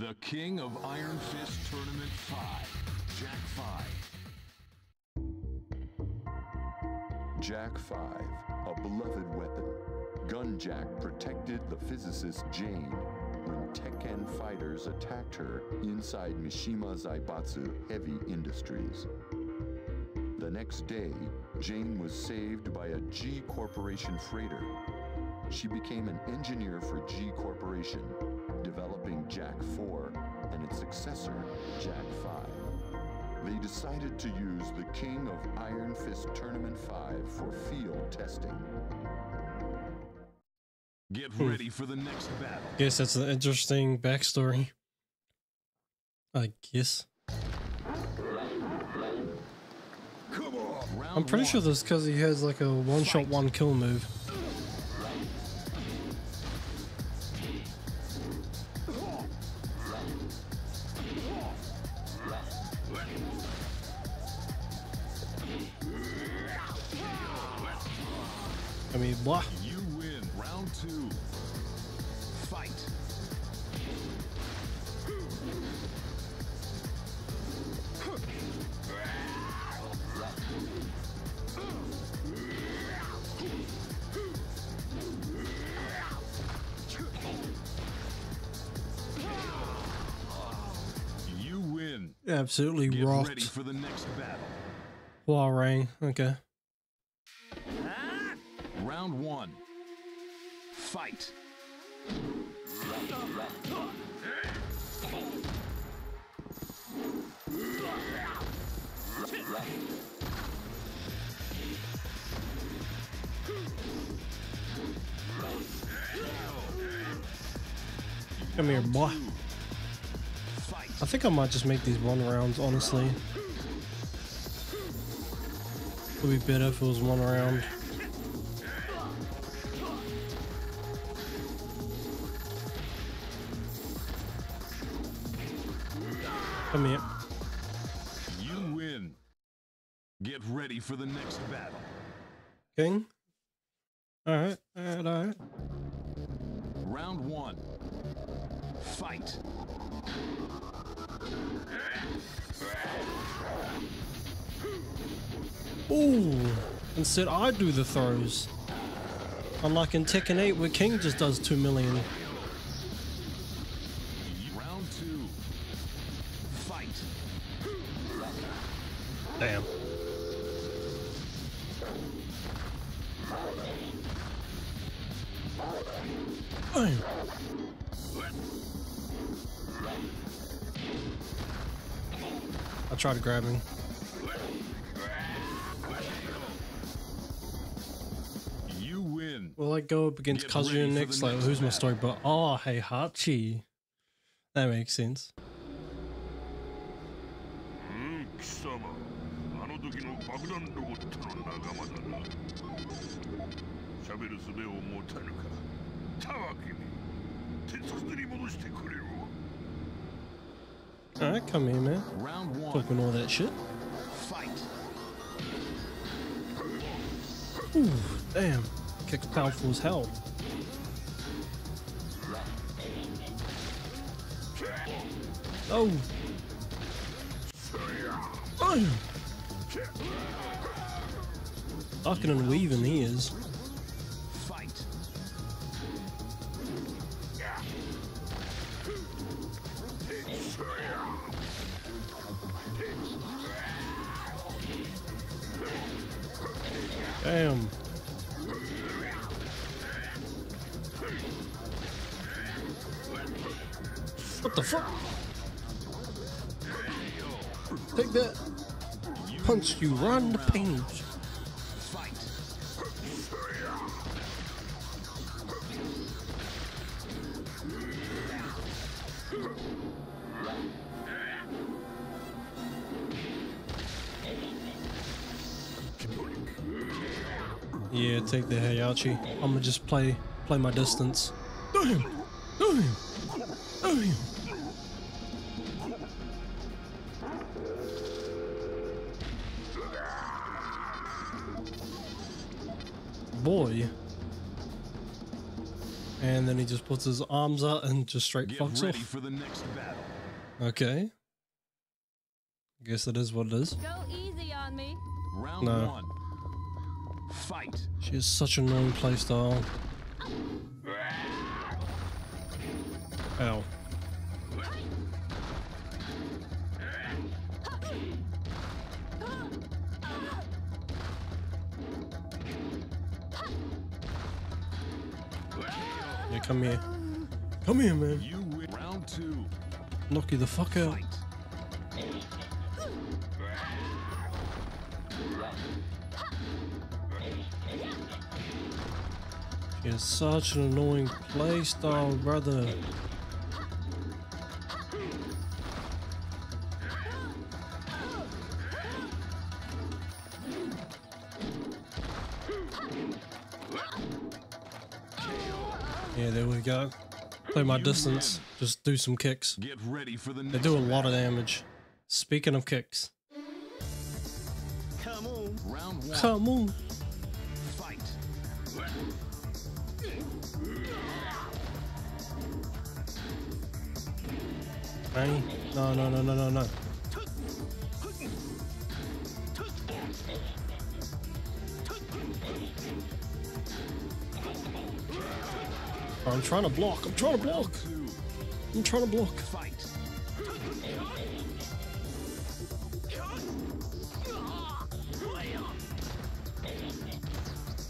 The king of Iron Fist Tournament 5, Jack 5. Jack 5, a beloved weapon. Gunjack protected the physicist Jane when Tekken fighters attacked her inside Mishima Zaibatsu Heavy Industries. The next day, Jane was saved by a G Corporation freighter. She became an engineer for G Corporation, developing Jack 4 and its successor, Jack 5. They decided to use the King of Iron Fist Tournament 5 for field testing. Get hmm. ready for the next battle. Guess that's an interesting backstory. I guess. I'm pretty sure that's because he has like a one shot, one kill move. I mean, what? You win. Round two. Fight. You win. Absolutely Get ready rocked. for the next battle. Warang. Okay. Round one. Fight. Come here, boy. I think I might just make these one rounds, honestly. It would be better if it was one round. Come here. You win. Get ready for the next battle. King. Alright, alright, alright. Round one. Fight. Ooh! Instead I do the throws. Unlike in Tekken 8 where King just does 2 million. I tried grabbing. You win. Will I go up against Get Kazuya for the next? Like, next who's my story? But oh, hey, Hachi. That makes sense. Alright, come here, man. Round one. Talking all that shit. Fight. Ooh, damn. Kick's powerful as hell. Oh. Oh. Ducking and weaving he is. Damn. What the fuck? Take that. Punch you right the page. Yeah, take the Heihachi. I'ma just play play my distance. Damn! Damn! Damn! Boy. And then he just puts his arms out and just straight Get fucks ready off. for the next battle. Okay. Guess it is what it is. Go easy on me. Round No. one. Fight. She has such an annoying playstyle. Ow. Yeah, come here. Come here, man. You win. Round two. Knock you the fuck out. Fight. Has such an annoying playstyle, brother. Yeah, there we go. Play my distance. Just do some kicks. Get ready for the They do a lot of damage. Speaking of kicks, Round one. come on. Fight. Hey, no, no, no, no, no, no. I'm trying to block. I'm trying to block. I'm trying to block. Fight.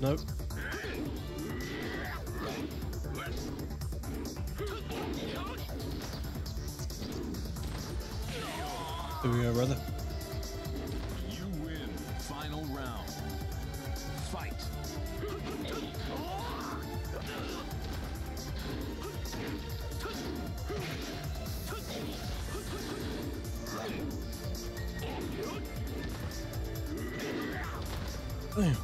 Nope. Here we go, brother. You win. Final round. Fight. Damn.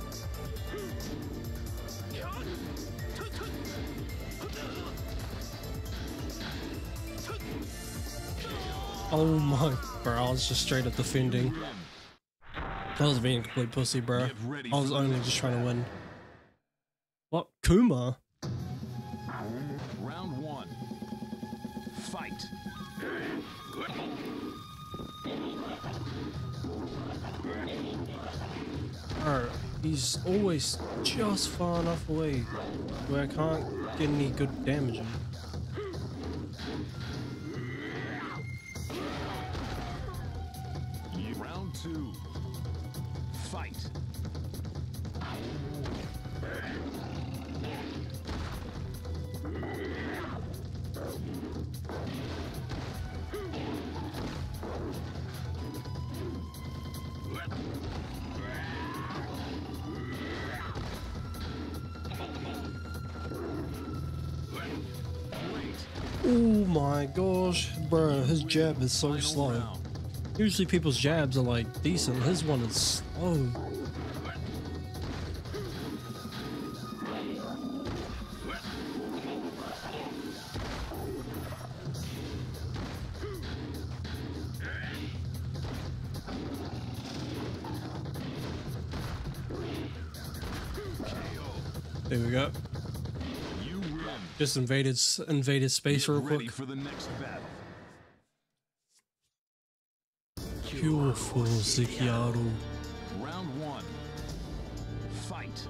Oh my, bro, I was just straight up defending. I was being a complete pussy, bro. I was only just trying to win. What? Kuma? Round one. Fight. Bro, he's always just far enough away where I can't get any good damage in. Two. Fight. Oh my gosh, bro, his jab is so slow. Usually people's jabs are like decent, his one is slow. There we go. You. Just invaded invaded space Get real quick. For the. Pure for Zikiaru. Round one. Fight.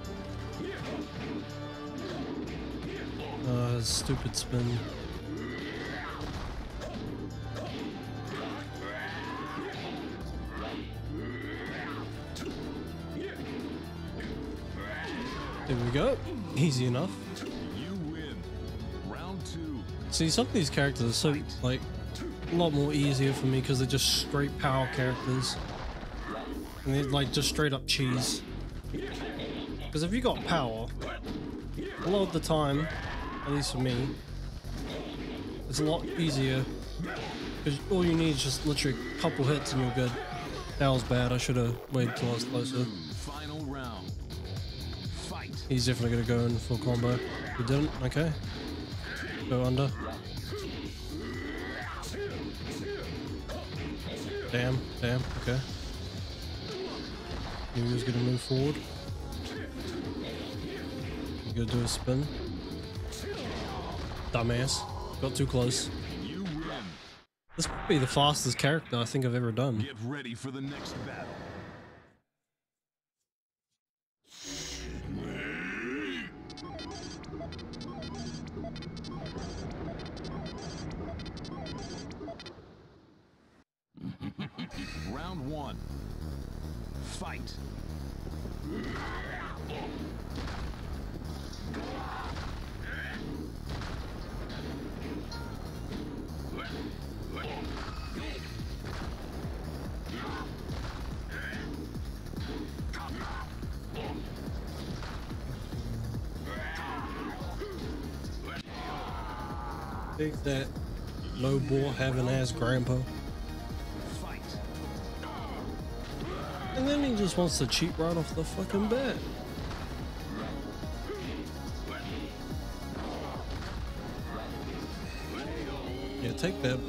Uh, stupid spin. There we go. Easy enough. You win. Round two. See, some of these characters are so, like, a lot more easier for me because they're just straight power characters. And they're, like, just straight up cheese. Because if you got power, a lot of the time, at least for me, it's a lot easier. Because all you need is just literally a couple hits and you're good. That was bad, I should have waited till I was closer. Final round. Fight. He's definitely gonna go in full combo. He didn't, okay. Go under. Damn, damn, okay. He was gonna move forward. He's gonna do a spin. Dumbass. Got too close. This might be the fastest character I think I've ever done. Get ready for the next battle. Round one. Fight. Take that low ball having ass grandpa. And then he just wants to cheat right off the fucking bat. Yeah, take that.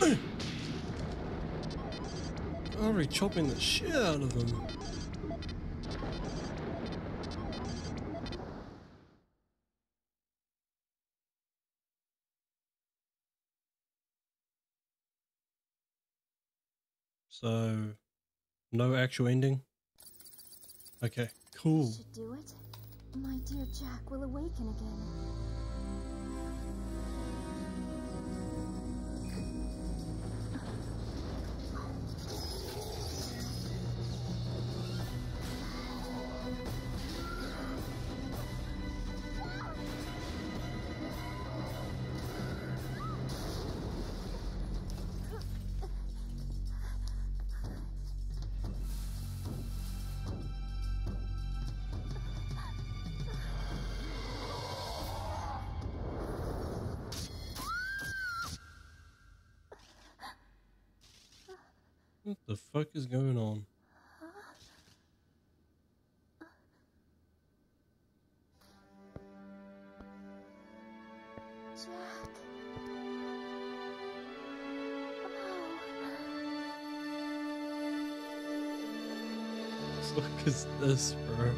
Already chopping the shit out of him. So, no actual ending? Okay, cool. Should do it. My dear Jack will awaken again. What the fuck is going on? What the fuck is this, bro?